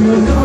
Come on,